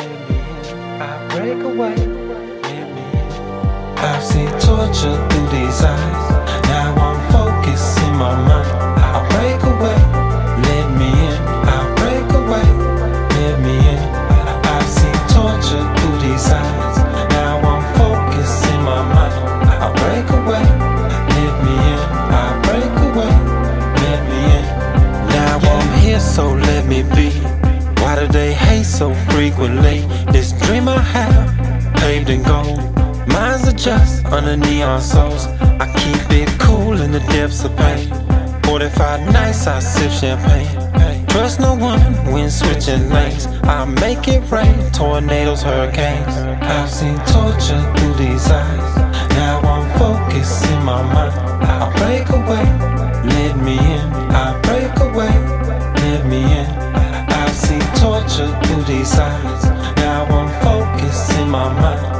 I break away, let me in. I've seen torture through these eyes. Now I'm focused in my mind. I break away, let me in. I break away, let me in. I've seen torture through these eyes. Now I'm focused in my mind. I break away, let me in. I break away, let me in. Now I'm here, so so frequently? This dream I have, paved in gold. Minds are just under neon souls. I keep it cool in the depths of pain. 45 nights I sip champagne. Trust no one when switching lanes. I make it rain, tornadoes, hurricanes. I've seen torture through these eyes. now I'm focusing my mind.